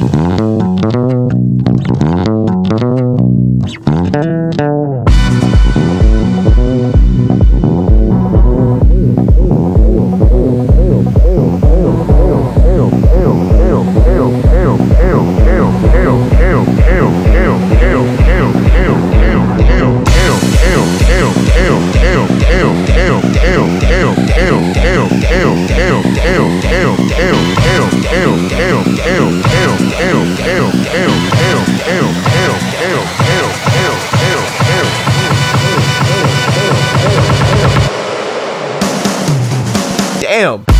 Thank you. Bam!